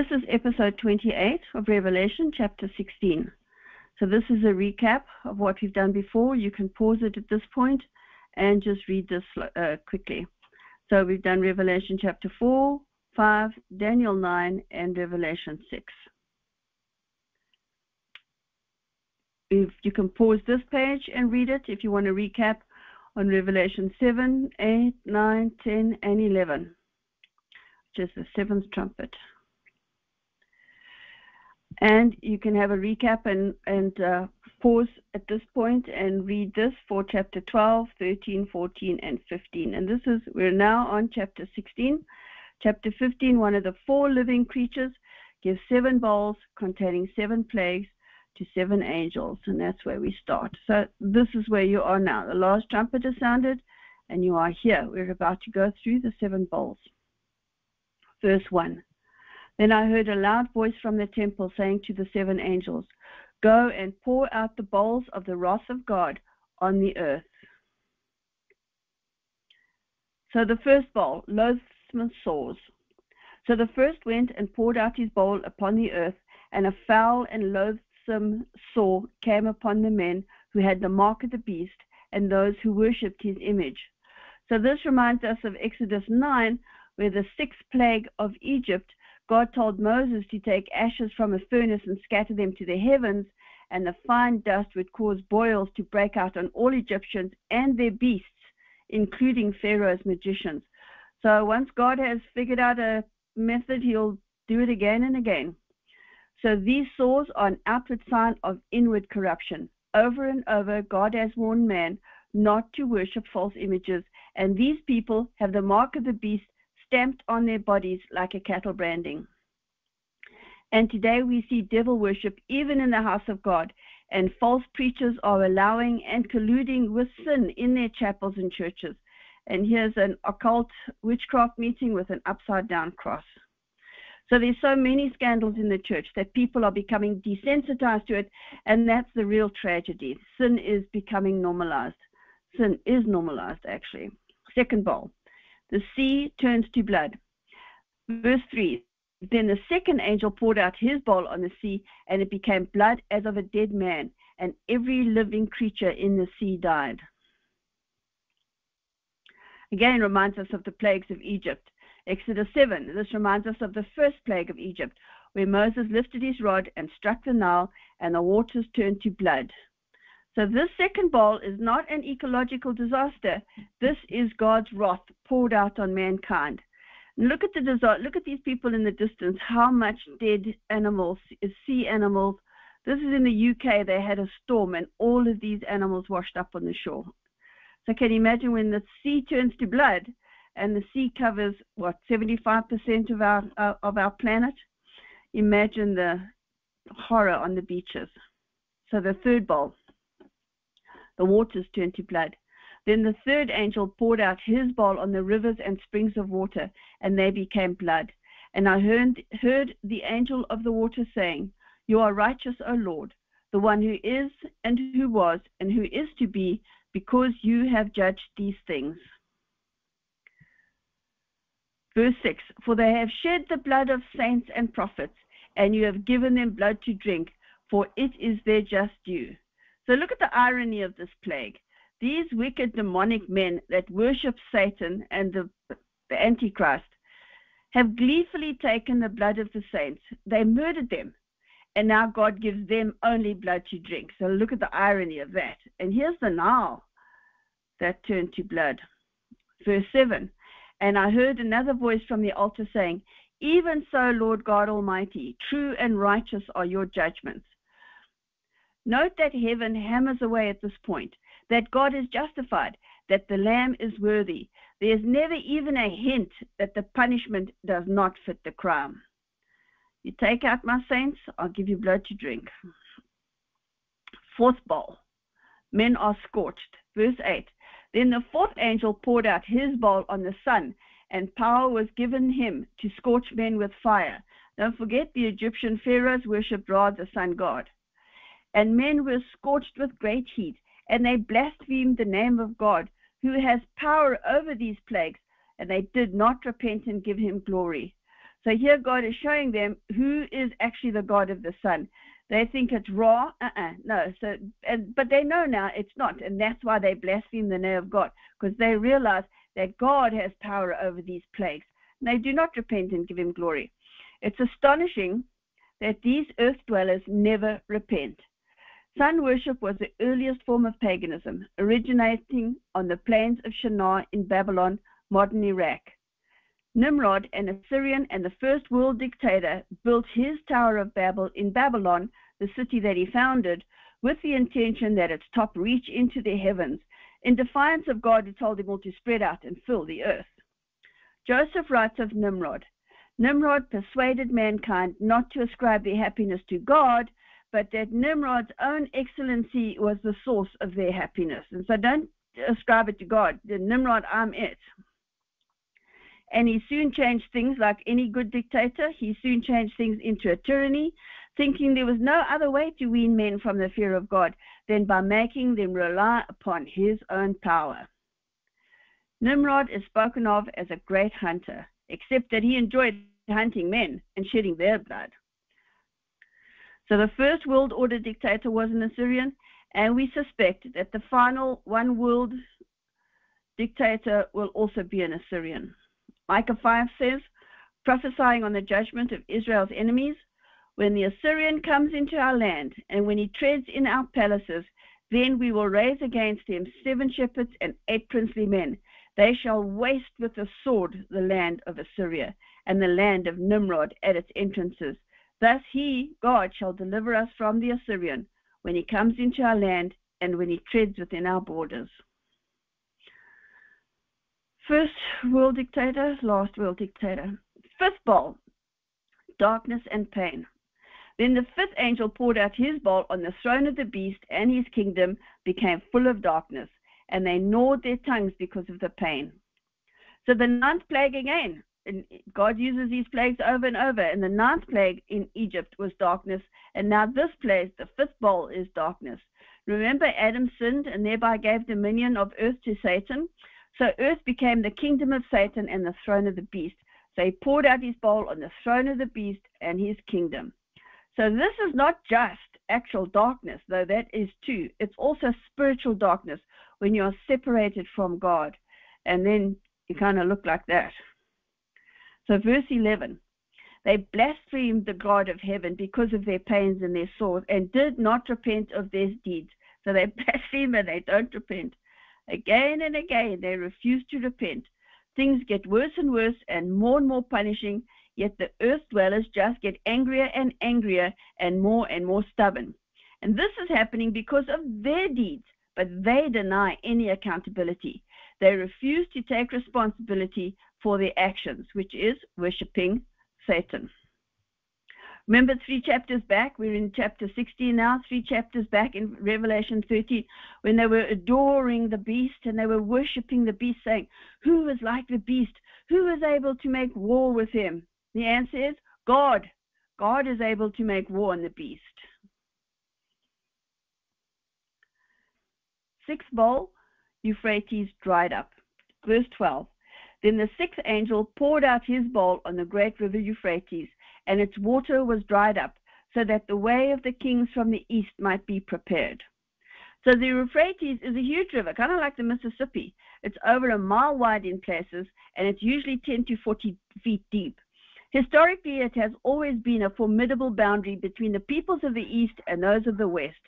This is episode 28 of Revelation, chapter 16. So, this is a recap of what we've done before. You can pause it at this point and just read this uh, quickly. So, we've done Revelation chapter 4, 5, Daniel 9, and Revelation 6. If you can pause this page and read it if you want to recap on Revelation 7, 8, 9, 10, and 11, which is the seventh trumpet and you can have a recap and, and uh, pause at this point and read this for chapter 12, 13, 14, and 15. And this is, we're now on chapter 16. Chapter 15, one of the four living creatures gives seven bowls containing seven plagues to seven angels, and that's where we start. So this is where you are now. The last trumpet is sounded, and you are here. We're about to go through the seven bowls. Verse 1. Then I heard a loud voice from the temple saying to the seven angels, Go and pour out the bowls of the wrath of God on the earth. So the first bowl, loathsome sores. So the first went and poured out his bowl upon the earth, and a foul and loathsome sore came upon the men who had the mark of the beast and those who worshipped his image. So this reminds us of Exodus 9, where the sixth plague of Egypt God told Moses to take ashes from a furnace and scatter them to the heavens, and the fine dust would cause boils to break out on all Egyptians and their beasts, including Pharaoh's magicians. So once God has figured out a method, he'll do it again and again. So these sores are an outward sign of inward corruption. Over and over, God has warned man not to worship false images, and these people have the mark of the beast stamped on their bodies like a cattle branding. And today we see devil worship even in the house of God, and false preachers are allowing and colluding with sin in their chapels and churches. And here's an occult witchcraft meeting with an upside down cross. So there's so many scandals in the church that people are becoming desensitized to it, and that's the real tragedy. Sin is becoming normalized. Sin is normalized, actually. Second bowl. The sea turns to blood. Verse 3 Then the second angel poured out his bowl on the sea, and it became blood as of a dead man, and every living creature in the sea died. Again, reminds us of the plagues of Egypt. Exodus 7, this reminds us of the first plague of Egypt, where Moses lifted his rod and struck the Nile, and the waters turned to blood. So this second bowl is not an ecological disaster. This is God's wrath poured out on mankind. look at the disaster. Look at these people in the distance. How much dead animals, sea animals. This is in the UK. They had a storm, and all of these animals washed up on the shore. So can you imagine when the sea turns to blood, and the sea covers what 75% of our uh, of our planet? Imagine the horror on the beaches. So the third bowl the waters turned to blood. Then the third angel poured out his bowl on the rivers and springs of water, and they became blood. And I heard, heard the angel of the water saying, You are righteous, O Lord, the one who is, and who was, and who is to be, because you have judged these things. Verse 6 For they have shed the blood of saints and prophets, and you have given them blood to drink, for it is their just due. So look at the irony of this plague. These wicked demonic men that worship Satan and the, the Antichrist have gleefully taken the blood of the saints. They murdered them. And now God gives them only blood to drink. So look at the irony of that. And here's the Nile that turned to blood. Verse 7 And I heard another voice from the altar saying, Even so, Lord God Almighty, true and righteous are your judgments. Note that heaven hammers away at this point, that God is justified, that the Lamb is worthy. There's never even a hint that the punishment does not fit the crime. You take out my saints, I'll give you blood to drink. Fourth bowl. Men are scorched. Verse 8. Then the fourth angel poured out his bowl on the sun, and power was given him to scorch men with fire. Don't forget the Egyptian pharaohs worshipped Ra, the sun god and men were scorched with great heat, and they blasphemed the name of God, who has power over these plagues, and they did not repent and give him glory. So here God is showing them who is actually the God of the sun. They think it's Ra, uh-uh, no. So, and, but they know now it's not, and that's why they blaspheme the name of God, because they realize that God has power over these plagues. And they do not repent and give Him glory. It's astonishing that these earth dwellers never repent. Sun worship was the earliest form of paganism, originating on the plains of Shinar in Babylon, modern Iraq. Nimrod, an Assyrian and the first world dictator, built his Tower of Babel in Babylon, the city that he founded, with the intention that its top reach into the heavens, in defiance of God who told him all to spread out and fill the earth. Joseph writes of Nimrod Nimrod persuaded mankind not to ascribe their happiness to God, but that Nimrod's own excellency was the source of their happiness. And so don't ascribe it to God. The Nimrod, I'm it and he soon changed things like any good dictator. He soon changed things into a tyranny, thinking there was no other way to wean men from the fear of God than by making them rely upon his own power. Nimrod is spoken of as a great hunter, except that he enjoyed hunting men and shedding their blood. So the first world order dictator was an Assyrian, and we suspect that the final one world dictator will also be an Assyrian. Micah 5 says, prophesying on the judgment of Israel's enemies, when the Assyrian comes into our land, and when he treads in our palaces, then we will raise against him seven shepherds and eight princely men. They shall waste with the sword the land of Assyria, and the land of Nimrod at its entrances. Thus he, God, shall deliver us from the Assyrian, when he comes into our land, and when he treads within our borders. First world dictator, last world dictator. Fifth bowl, darkness and pain. Then the fifth angel poured out his bowl on the throne of the beast, and his kingdom became full of darkness, and they gnawed their tongues because of the pain. So the ninth plague again, and God uses these plagues over and over, and the ninth plague in Egypt was darkness, and now this plague, the fifth bowl, is darkness. Remember, Adam sinned and thereby gave dominion of earth to Satan. So earth became the kingdom of Satan and the throne of the beast. So he poured out his bowl on the throne of the beast and his kingdom. So this is not just actual darkness, though that is too. It's also spiritual darkness when you are separated from God. And then you kind of look like that. So, verse 11 they blasphemed the God of heaven because of their pains and their sores and did not repent of their deeds. So they blaspheme and they don't repent. Again and again they refuse to repent. Things get worse and worse and more and more punishing, yet the earth dwellers just get angrier and angrier and more and more stubborn. And this is happening because of their deeds, but they deny any accountability. They refuse to take responsibility for their actions, which is worshiping Satan. Remember three chapters back, we're in chapter 16 now, three chapters back in Revelation 13, when they were adoring the beast and they were worshiping the beast, saying, Who is like the beast? Who is able to make war with him? The answer is God. God is able to make war on the beast. Sixth bowl, Euphrates dried up. Verse 12. Then the sixth angel poured out his bowl on the great river Euphrates and its water was dried up, so that the way of the kings from the east might be prepared. So the Euphrates is a huge river, kind of like the Mississippi. It's over a mile wide in places, and it's usually 10 to 40 feet deep. Historically, it has always been a formidable boundary between the peoples of the east and those of the west.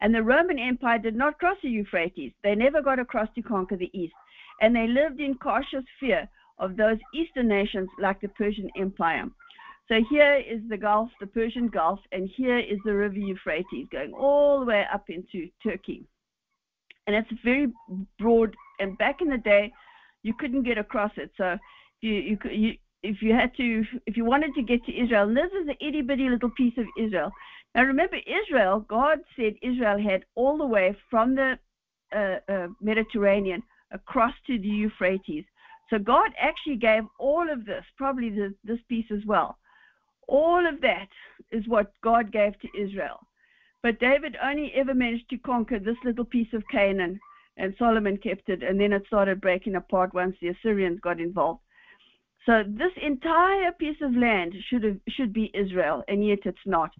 And the Roman Empire did not cross the Euphrates. They never got across to conquer the east. And they lived in cautious fear of those eastern nations like the Persian Empire. So here is the Gulf, the Persian Gulf, and here is the river Euphrates going all the way up into Turkey. And it's very broad, and back in the day, you couldn't get across it. So you, you, you if you had to, if you wanted to get to Israel, and this is an itty bitty little piece of Israel. Now remember, Israel, God said Israel had all the way from the uh, uh, Mediterranean across to the Euphrates. So God actually gave all of this, probably the, this piece as well, all of that is what God gave to Israel. But David only ever managed to conquer this little piece of Canaan, and Solomon kept it, and then it started breaking apart once the Assyrians got involved. So this entire piece of land should have, should be Israel, and yet it's not.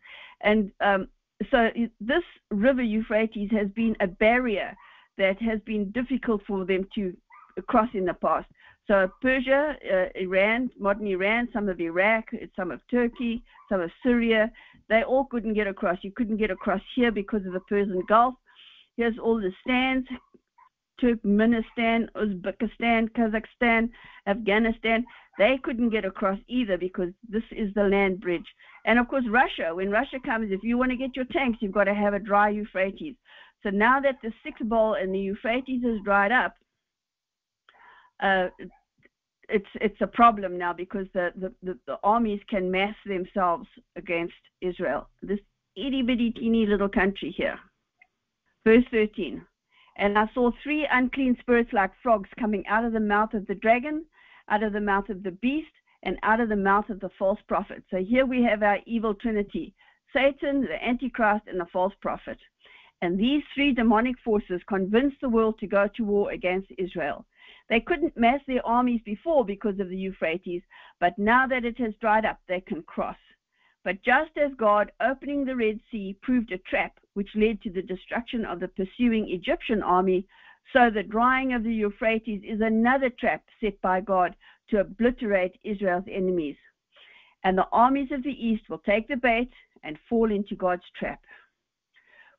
And um, so this river Euphrates has been a barrier that has been difficult for them to cross in the past. So Persia, uh, Iran, modern Iran, some of Iraq, some of Turkey, some of Syria, they all couldn't get across. You couldn't get across here because of the Persian Gulf. Here's all the stands, Turkmenistan, Uzbekistan, Kazakhstan, Afghanistan. They couldn't get across either because this is the land bridge. And of course, Russia, when Russia comes, if you want to get your tanks, you've got to have a dry Euphrates. So now that the sixth bowl and the Euphrates has dried up, uh, it's it's a problem now because the, the, the, the, armies can mass themselves against Israel. This itty bitty teeny little country here. Verse 13. And I saw three unclean spirits like frogs coming out of the mouth of the dragon, out of the mouth of the beast, and out of the mouth of the false prophet. So here we have our evil trinity Satan, the Antichrist, and the false prophet. And these three demonic forces convinced the world to go to war against Israel. They couldn't mass their armies before because of the Euphrates, but now that it has dried up, they can cross. But just as God opening the Red Sea proved a trap which led to the destruction of the pursuing Egyptian army, so the drying of the Euphrates is another trap set by God to obliterate Israel's enemies. And the armies of the east will take the bait and fall into God's trap.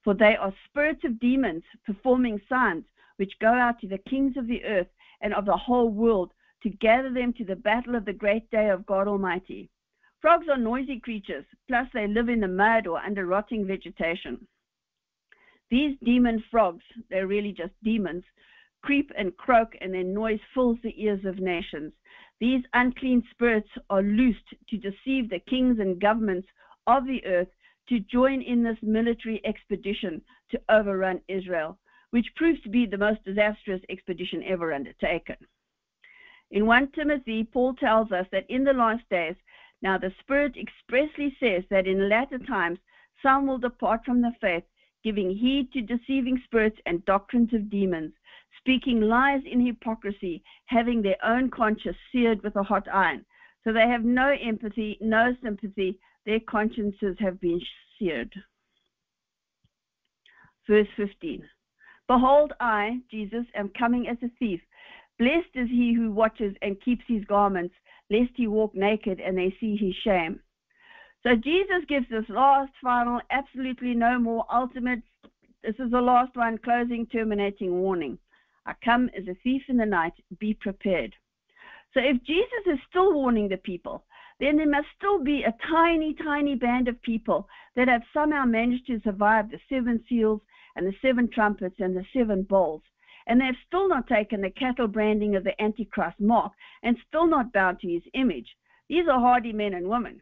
For they are spirits of demons performing signs which go out to the kings of the earth and of the whole world to gather them to the battle of the great day of God Almighty. Frogs are noisy creatures, plus they live in the mud or under rotting vegetation. These demon frogs, they're really just demons, creep and croak, and their noise fills the ears of nations. These unclean spirits are loosed to deceive the kings and governments of the earth to join in this military expedition to overrun Israel which proves to be the most disastrous expedition ever undertaken. In 1 Timothy, Paul tells us that in the last days, now the Spirit expressly says that in latter times some will depart from the faith, giving heed to deceiving spirits and doctrines of demons, speaking lies in hypocrisy, having their own conscience seared with a hot iron. So they have no empathy, no sympathy, their consciences have been seared. Verse 15. Behold, I, Jesus, am coming as a thief. Blessed is he who watches and keeps his garments, lest he walk naked and they see his shame. So Jesus gives this last, final, absolutely no more ultimate, this is the last one, closing, terminating warning. I come as a thief in the night, be prepared. So if Jesus is still warning the people, then there must still be a tiny, tiny band of people that have somehow managed to survive the seven seals and the seven trumpets and the seven bowls. And they've still not taken the cattle branding of the Antichrist mark and still not bowed to his image. These are hardy men and women.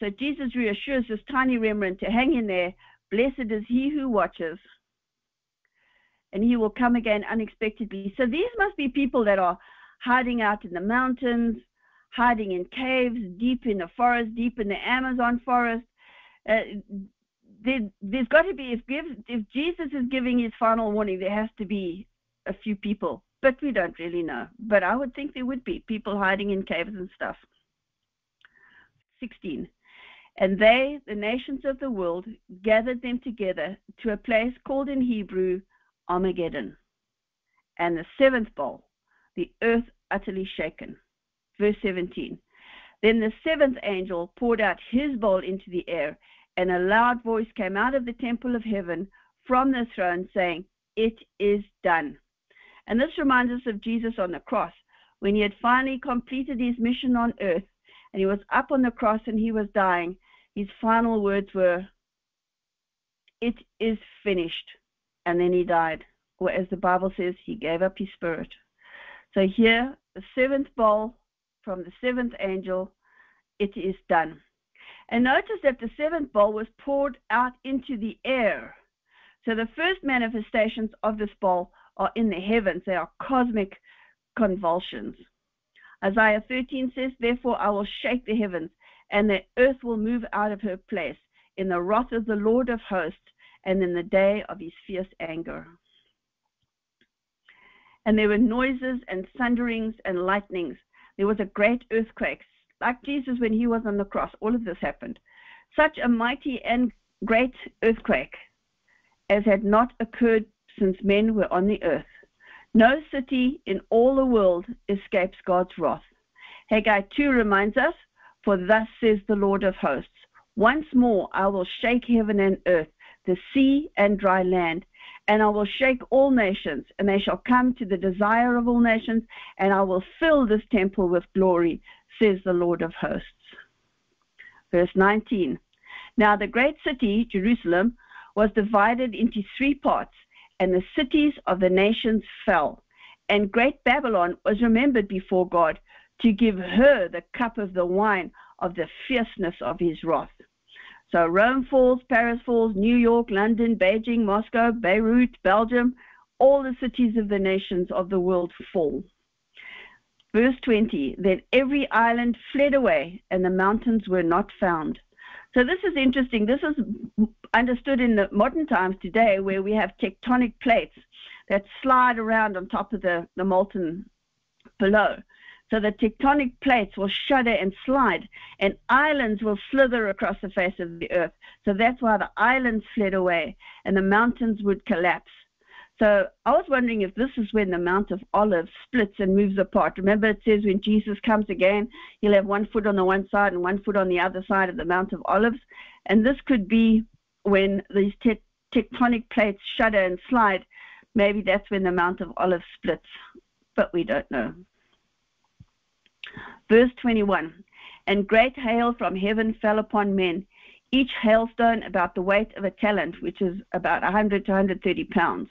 So Jesus reassures this tiny remnant to hang in there. Blessed is he who watches, and he will come again unexpectedly. So these must be people that are hiding out in the mountains, hiding in caves, deep in the forest, deep in the Amazon forest. Uh, there, has got to be if if Jesus is giving his final warning, there has to be a few people, but we don't really know. But I would think there would be people hiding in caves and stuff. 16. And they, the nations of the world, gathered them together to a place called in Hebrew Armageddon. And the seventh bowl, the earth utterly shaken. Verse 17. Then the seventh angel poured out his bowl into the air, and a loud voice came out of the temple of heaven from the throne saying, It is done. And this reminds us of Jesus on the cross when he had finally completed his mission on earth and he was up on the cross and he was dying. His final words were, It is finished. And then he died. Or as the Bible says, he gave up his spirit. So here, the seventh bowl from the seventh angel, it is done. And notice that the seventh bowl was poured out into the air. So the first manifestations of this bowl are in the heavens, they are cosmic convulsions. Isaiah 13 says, Therefore I will shake the heavens, and the earth will move out of her place in the wrath of the Lord of hosts and in the day of his fierce anger. And there were noises and thunderings and lightnings. there was a great earthquake, like Jesus when he was on the cross. All of this happened. Such a mighty and great earthquake as had not occurred since men were on the earth. No city in all the world escapes God's wrath. Haggai 2 reminds us, For thus says the Lord of hosts, Once more I will shake heaven and earth, the sea and dry land, and I will shake all nations, and they shall come to the desire of all nations, and I will fill this temple with glory, says the Lord of hosts. Verse 19 Now the great city, Jerusalem, was divided into three parts, and the cities of the nations fell. And great Babylon was remembered before God to give her the cup of the wine of the fierceness of his wrath. So Rome falls, Paris falls, New York, London, Beijing, Moscow, Beirut, Belgium, all the cities of the nations of the world fall. Verse 20 Then every island fled away, and the mountains were not found. So this is interesting. This is understood in the modern times today, where we have tectonic plates that slide around on top of the, the molten below. So the tectonic plates will shudder and slide, and islands will slither across the face of the earth. So that's why the islands fled away, and the mountains would collapse. So I was wondering if this is when the Mount of Olives splits and moves apart. Remember, it says when Jesus comes again, he'll have one foot on the one side and one foot on the other side of the Mount of Olives. And this could be when these te- tectonic plates shudder and slide. Maybe that's when the Mount of Olives splits, but we don't know. Verse 21 And great hail from heaven fell upon men, each hailstone about the weight of a talent, which is about 100 to 130 pounds.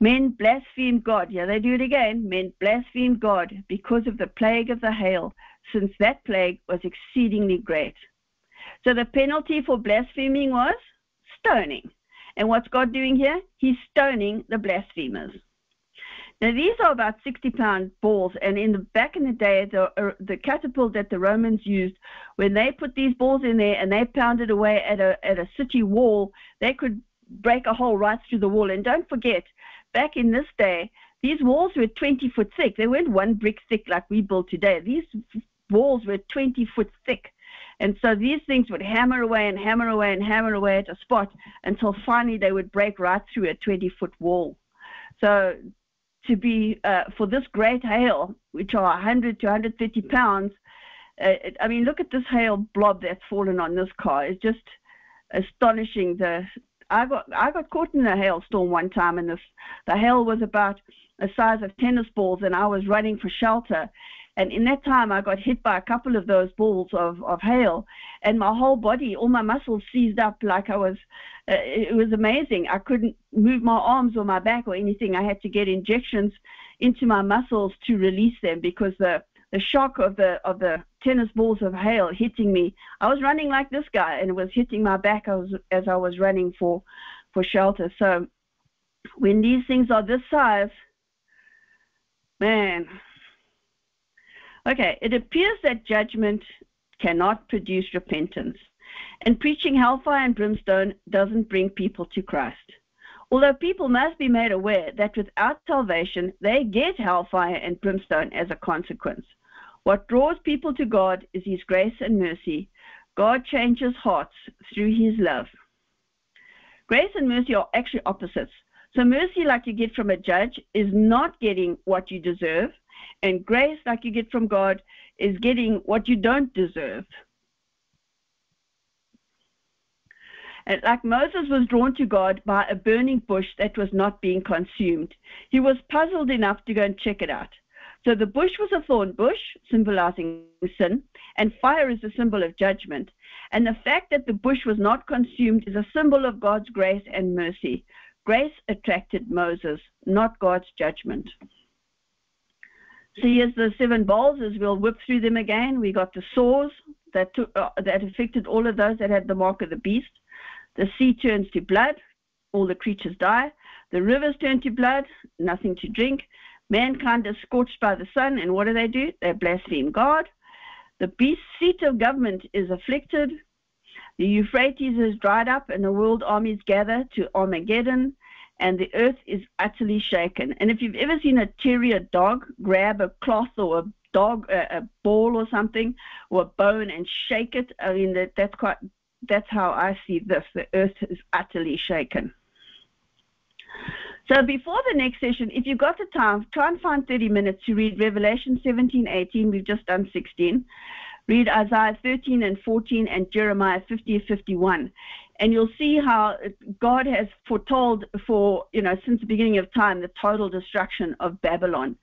Men blasphemed God. Yeah, they do it again. Men blasphemed God because of the plague of the hail, since that plague was exceedingly great. So the penalty for blaspheming was stoning. And what's God doing here? He's stoning the blasphemers. Now these are about 60 pound balls, and in the back in the day, the uh, the catapult that the Romans used, when they put these balls in there and they pounded away at a at a city wall, they could break a hole right through the wall. And don't forget, back in this day, these walls were 20 foot thick. They weren't one brick thick like we build today. These walls were 20 foot thick. And so these things would hammer away and hammer away and hammer away at a spot until finally they would break right through a 20 foot wall. So to be, uh, for this great hail, which are 100 to 150 pounds, uh, I mean, look at this hail blob that's fallen on this car. It's just astonishing the I got I got caught in a hailstorm one time, and this the hail was about the size of tennis balls, and I was running for shelter. And in that time, I got hit by a couple of those balls of, of hail, and my whole body, all my muscles seized up like I was. Uh, it was amazing. I couldn't move my arms or my back or anything. I had to get injections into my muscles to release them because the the shock of the of the tennis balls of hail hitting me. I was running like this guy, and it was hitting my back as, as I was running for for shelter. So when these things are this size, man. Okay, it appears that judgment cannot produce repentance, and preaching hellfire and brimstone doesn't bring people to Christ. Although people must be made aware that without salvation they get hellfire and brimstone as a consequence. What draws people to God is His grace and mercy. God changes hearts through His love. Grace and mercy are actually opposites. So, mercy, like you get from a judge, is not getting what you deserve, and grace, like you get from God, is getting what you don't deserve. And like Moses was drawn to God by a burning bush that was not being consumed, he was puzzled enough to go and check it out. So the bush was a thorn bush, symbolizing sin, and fire is a symbol of judgment. And the fact that the bush was not consumed is a symbol of God's grace and mercy. Grace attracted Moses, not God's judgment. So here's the seven bowls as we'll whip through them again. We got the sores that, took, uh, that affected all of those that had the mark of the beast. The sea turns to blood, all the creatures die. The rivers turn to blood, nothing to drink. Mankind is scorched by the sun, and what do they do? They blaspheme God. The beast's seat of government is afflicted. The Euphrates is dried up, and the world armies gather to Armageddon, and the earth is utterly shaken. And if you've ever seen a terrier dog grab a cloth or a dog, a, ball or something, or a bone, and shake it. I mean, that, that's quite. That's how I see this. The earth is utterly shaken. So before the next session, if you've got the time, try and find 30 minutes to read Revelation 17, 18. We've just done 16. Read Isaiah 13 and 14 and Jeremiah 50 and 51. And you'll see how God has foretold for, you know, since the beginning of time, the total destruction of Babylon.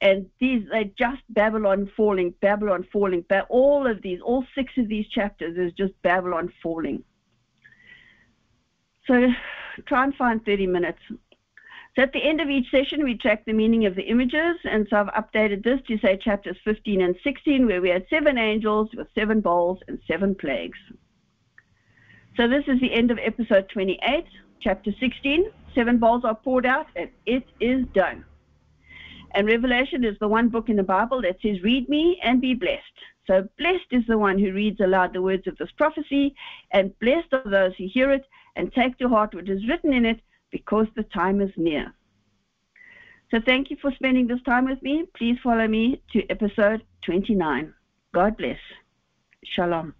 And these they're just Babylon falling, Babylon falling. But all of these, all six of these chapters is just Babylon falling. So try and find 30 minutes. So at the end of each session, we track the meaning of the images. And so I've updated this to say chapters 15 and 16, where we had seven angels with seven bowls and seven plagues. So this is the end of episode 28, chapter 16. Seven bowls are poured out, and it is done. And Revelation is the one book in the Bible that says, Read me and be blessed. So blessed is the one who reads aloud the words of this prophecy, and blessed are those who hear it and take to heart what is written in it, because the time is near. So thank you for spending this time with me. Please follow me to episode 29. God bless. Shalom.